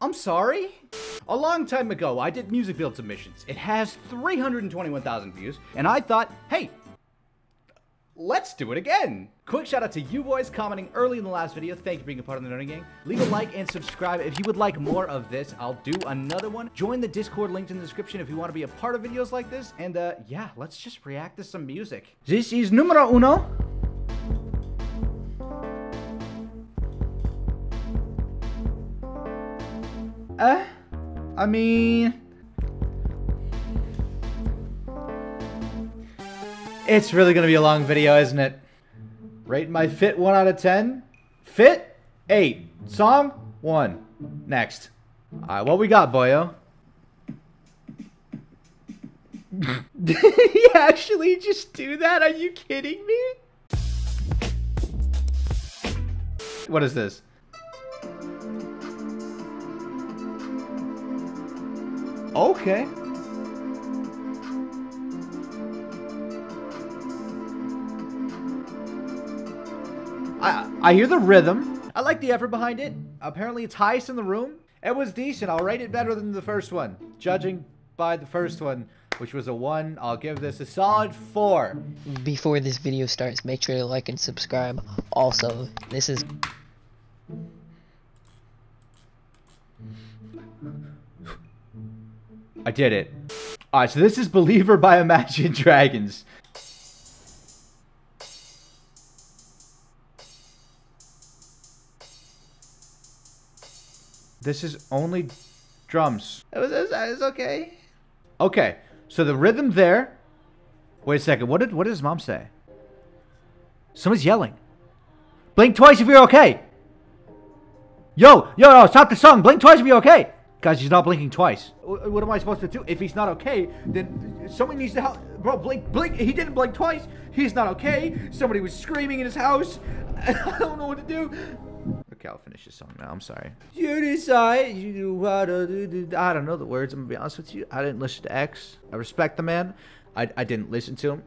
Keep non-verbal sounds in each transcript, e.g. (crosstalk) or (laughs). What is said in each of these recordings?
I'm sorry? A long time ago, I did music build submissions. It has 321,000 views, and I thought, hey, let's do it again. Quick shout out to you boys commenting early in the last video. Thank you for being a part of the Nerding Gang. Leave a like and subscribe if you would like more of this. I'll do another one. Join the Discord linked in the description if you want to be a part of videos like this. And uh, yeah, let's just react to some music. This is numero uno. Uh, I mean... It's really going to be a long video, isn't it? Rate my fit 1 out of 10. Fit 8. Song 1. Next. Alright, what we got, boyo? Did (laughs) he actually just do that? Are you kidding me? What is this? Okay. I I hear the rhythm. I like the effort behind it. Apparently it's highest in the room. It was decent. I'll rate it better than the first one. Judging by the first one, which was a 1, I'll give this a solid 4. Before this video starts, make sure to like and subscribe. Also, this is I did it. Alright, so this is Believer by Imagine (laughs) Dragons. This is only drums. It was, it was okay. Okay, so the rhythm there. Wait a second. What did what did his mom say? Someone's yelling. Blink twice if you're okay. Yo, yo, yo, stop the song. Blink twice if you're okay. Guys, he's not blinking twice. What am I supposed to do? If he's not okay, then someone needs to help. Bro, blink, blink. He didn't blink twice. He's not okay. Somebody was screaming in his house. (laughs) I don't know what to do. Okay, I'll finish this song now. I'm sorry. You decide you do what. I don't know the words. I'm gonna be honest with you. I didn't listen to X. I respect the man. I, I didn't listen to him.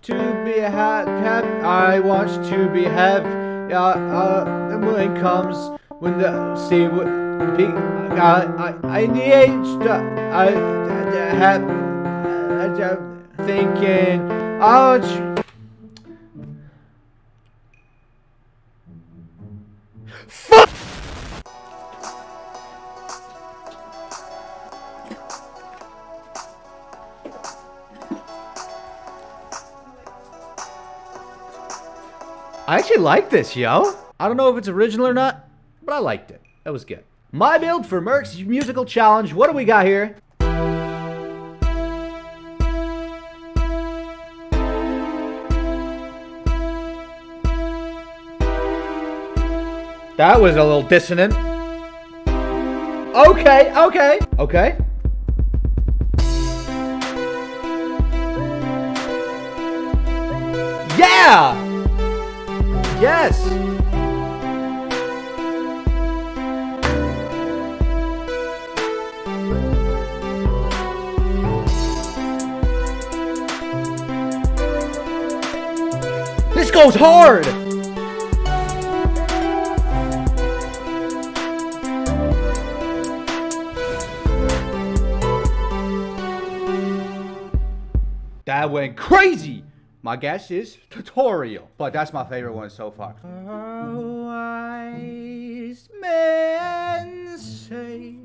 To be happy, I want to be happy. Uh, uh, the moon comes when the see what. I, I, I need to. I, I have. I'm thinking. Oh. Fuck! I actually like this, yo. I don't know if it's original or not, but I liked it. That was good. My build for Merc's musical challenge. What do we got here? That was a little dissonant. Okay, okay, okay. Yeah! Yes! This goes hard! That went crazy! My guess is tutorial, but that's my favorite one so far. Wise men say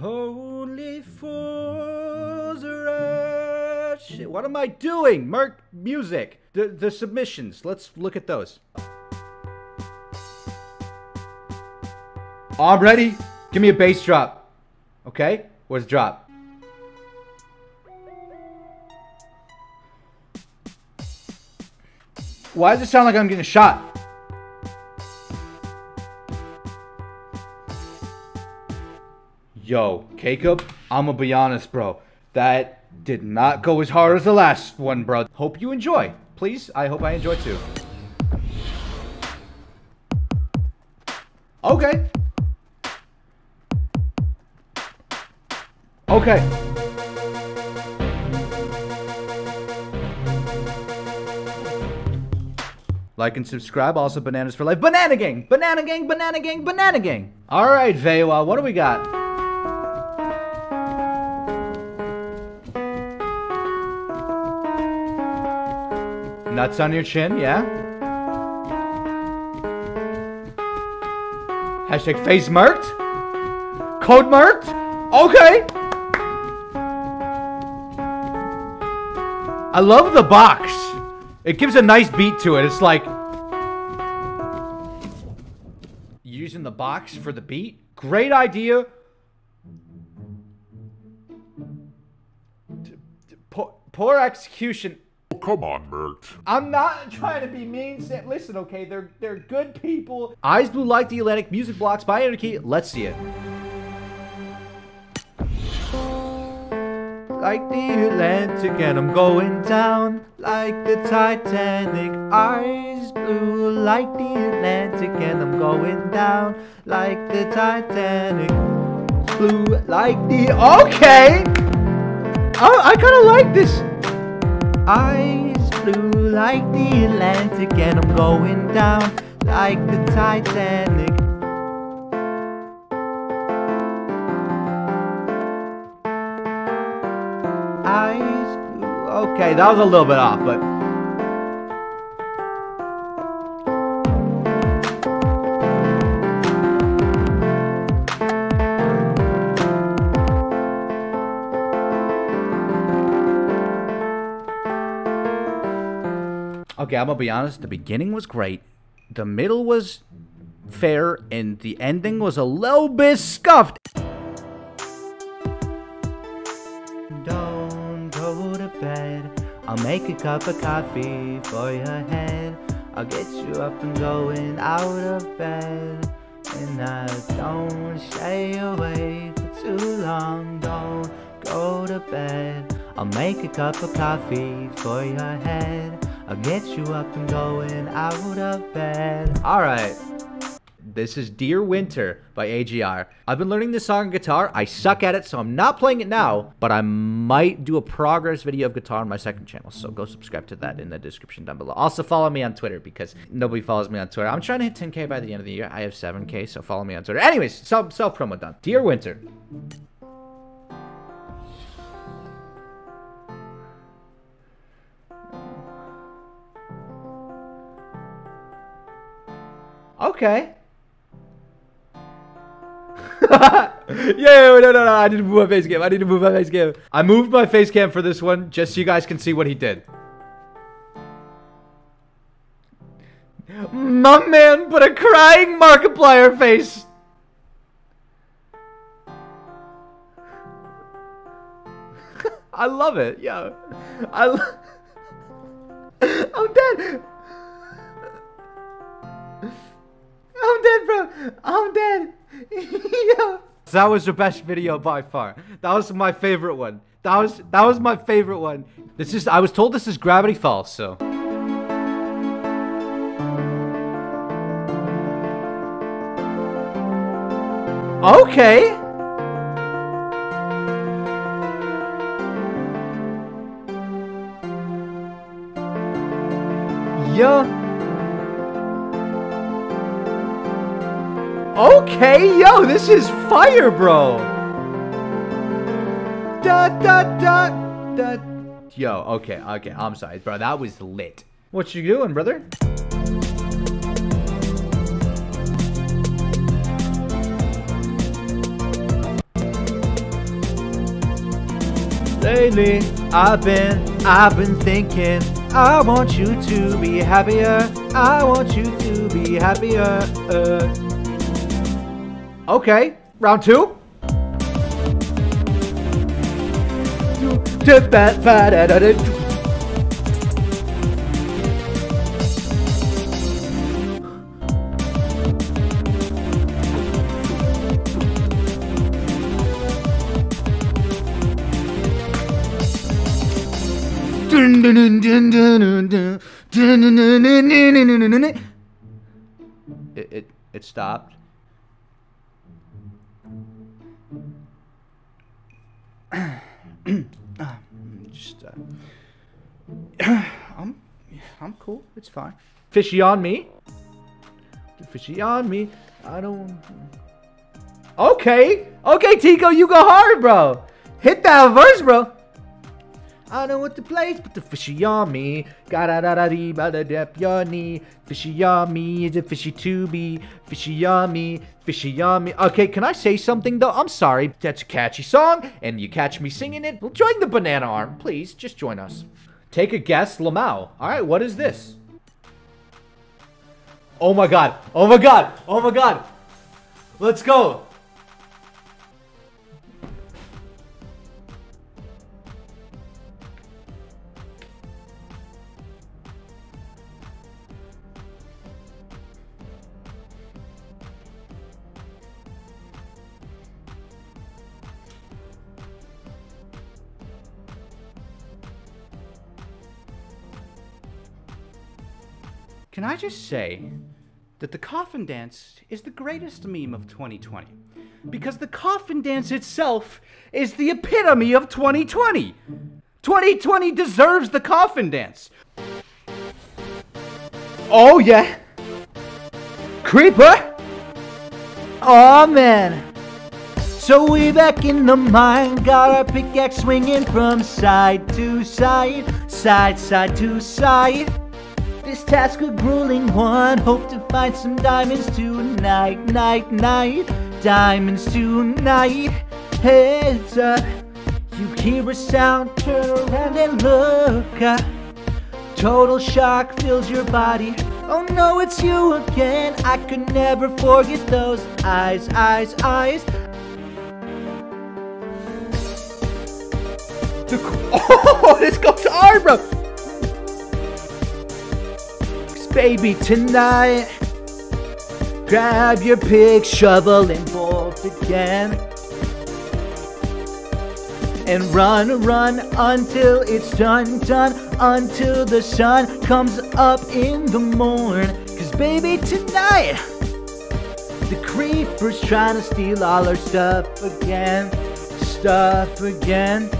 only fools rush. What am I doing? Merc music. The the submissions. Let's look at those. I'm ready. Give me a bass drop. Okay? Where's the drop? Why does it sound like I'm getting shot? Yo, Jacob, I'm gonna be honest, bro. That did not go as hard as the last one, bro. Hope you enjoy. Please, I hope I enjoy too. Okay. Okay. Like and subscribe. Also, bananas for life. Banana gang, banana gang, banana gang, banana gang. All right, Vewa, what do we got? Nuts on your chin, yeah. Hashtag FaZe Mehrked. Code Mehrked. Okay. I love the box. It gives a nice beat to it. It's like using the box for the beat. Great idea. D- d- Poor, poor execution. Oh, come on, Mert. I'm not trying to be mean. Sam. Listen, okay, they're they're good people. Eyes blue like the Atlantic. Music blocks by Anarchy. Let's see it. Like the Atlantic, and I'm going down like the Titanic. Eyes blue like the Atlantic, and I'm going down like the Titanic. Blue like the. Okay! Oh, I, I kind of like this. Eyes blue like the Atlantic, and I'm going down like the Titanic. Okay, that was a little bit off, but. Okay, I'm gonna be honest. The beginning was great. The middle was fair, and the ending was a little bit scuffed. Make a cup of coffee for your head. I'll get you up and going out of bed. And I don't stay awake for too long. Don't go to bed. I'll make a cup of coffee for your head. I'll get you up and going out of bed. All right. This is Dear Winter by AJR. I've been learning this song on guitar. I suck at it, so I'm not playing it now, but I might do a progress video of guitar on my second channel, so go subscribe to that in the description down below. Also, follow me on Twitter because nobody follows me on Twitter. I'm trying to hit 10k by the end of the year. I have 7k, so follow me on Twitter. Anyways, self, self promo done. Dear Winter. Okay. (laughs) yeah, no, no, no. I need to move my face cam. I need to move my face cam. I moved my face cam for this one just so you guys can see what he did. My man put a crying Markiplier face. (laughs) I love it. Yeah. I lo- (laughs) I'm dead. I'm dead, bro. I'm dead. Yeah. (laughs) That was the best video by far. That was my favorite one. That was that was my favorite one. This is I was told this is Gravity Falls, so. Okay. Yeah. Okay, yo, this is fire, bro. Da da da da. Yo, okay, okay, I'm sorry, bro. That was lit. What you doing, brother? Lately, I've been, I've been thinking. I want you to be happier. I want you to be happier. Uh. Okay, round two. It, it, it stopped. (clears throat) just uh, (clears throat) I'm I'm cool. It's fine. Fishy on me. Fishy on me. I don't. Okay. Okay, Tico, you go hard, bro. Hit that verse, bro. I know what the place, but the fishy on me. Got da da dee ba da dep knee. Fishy me, is it fishy to be? Fishy me, fishy me. Okay, can I say something though? I'm sorry. That's a catchy song, and you catch me singing it. Well, join the banana arm, please. Just join us. Take a guess, Lamau. All right, what is this? Oh my god. Oh my god. Oh my god. Let's go. Can I just say that the coffin dance is the greatest meme of 2020? Because the coffin dance itself is the epitome of 2020. 2020 deserves the coffin dance. Oh yeah. Creeper. Oh man. So we back in the mine, got our pickaxe swinging from side to side, side, side to side. This task a grueling one, hope to find some diamonds tonight, night, night, diamonds tonight. Heads up, you hear a sound, turn around and look up. Total shock fills your body. Oh no, it's you again. I could never forget those eyes, eyes, eyes. The (laughs) oh, this goes hard, bro. Baby, tonight, grab your pick, shovel, and bolt again and run, run until it's done, done, until the sun comes up in the morn. Cause baby, tonight, the creeper's trying to steal all our stuff again, stuff again.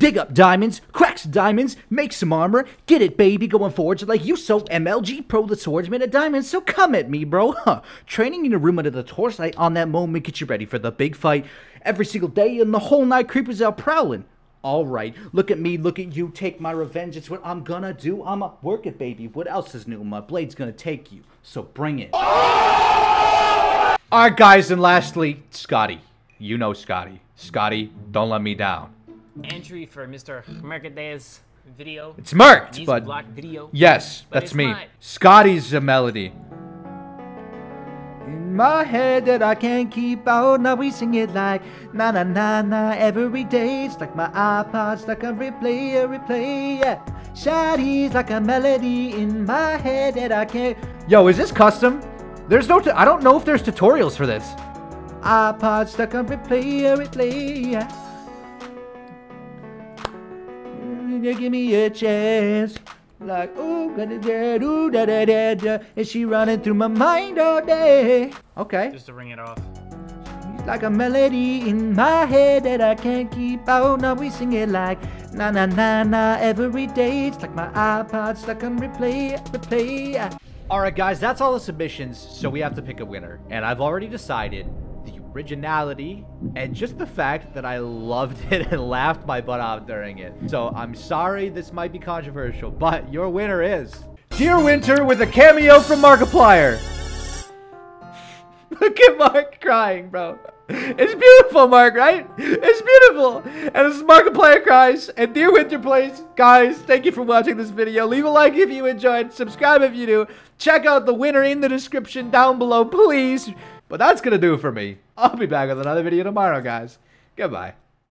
Dig up diamonds, crack some diamonds, make some armor, get it, baby, going forwards like you so MLG Pro the swordsman of diamonds, so come at me, bro. (laughs) Huh. Training in your room under the torchlight on that moment get you ready for the big fight. Every single day and the whole night creepers out prowling. Alright, look at me, look at you, take my revenge, it's what I'm gonna do. I'ma work it, baby. What else is new? My blade's gonna take you, so bring it. Alright, guys, and lastly, Scotty. You know Scotty. Scotty, don't let me down. Entry for Mr. Mercade's video. It's marked, Music but block video. yes, But that's me. not. Scotty's a melody. In my head that I can't keep out, now we sing it like na na na na every day. It's like my iPod's like a replay, a replay. Yeah. Shotty's like a melody in my head that I can't. Yo, is this custom? There's no. I I don't know if there's tutorials for this. iPod stuck on replay, replay. Yeah. You give me a chance. Like, ooh, da da da, ooh, da da da da. Is she running through my mind all day? Okay. Just to ring it off. It's like a melody in my head that I can't keep out. Now we sing it like na na na na every day. It's like my iPod stuck on replay, replay. All right, guys, that's all the submissions. So we have to pick a winner, and I've already decided the originality and just the fact that I loved (laughs) it and laughed my butt off during it. So I'm sorry this might be controversial, but your winner is Dear Winter with a cameo from Markiplier. (laughs) Look at Mark crying, bro. It's beautiful, Mark, right? It's beautiful. And is Markiplier cries, and Dear Winter plays. Guys, thank you for watching this video. Leave a like if you enjoyed. Subscribe if you do. Check out the winner in the description down below, please. But that's going to do for me. I'll be back with another video tomorrow, guys. Goodbye.